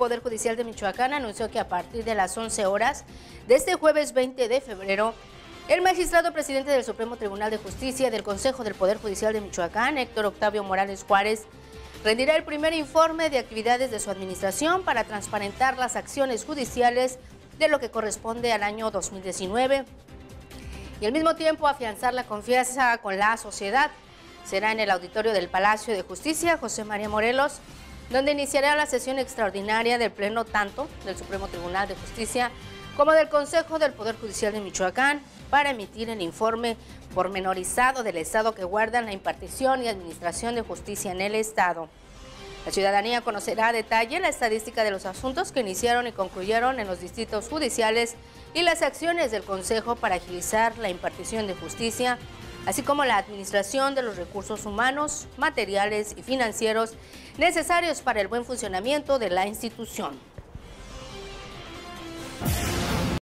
Poder Judicial de Michoacán anunció que a partir de las 11 horas de este jueves 20 de febrero, el magistrado presidente del Supremo Tribunal de Justicia del Consejo del Poder Judicial de Michoacán, Héctor Octavio Morales Juárez, rendirá el primer informe de actividades de su administración para transparentar las acciones judiciales de lo que corresponde al año 2019 y al mismo tiempo afianzar la confianza con la sociedad. Será en el auditorio del Palacio de Justicia José María Morelos, donde iniciará la sesión extraordinaria del Pleno tanto del Supremo Tribunal de Justicia como del Consejo del Poder Judicial de Michoacán para emitir el informe pormenorizado del Estado que guarda la impartición y administración de justicia en el Estado. La ciudadanía conocerá a detalle la estadística de los asuntos que iniciaron y concluyeron en los distritos judiciales y las acciones del Consejo para agilizar la impartición de justicia, así como la administración de los recursos humanos, materiales y financieros necesarios para el buen funcionamiento de la institución.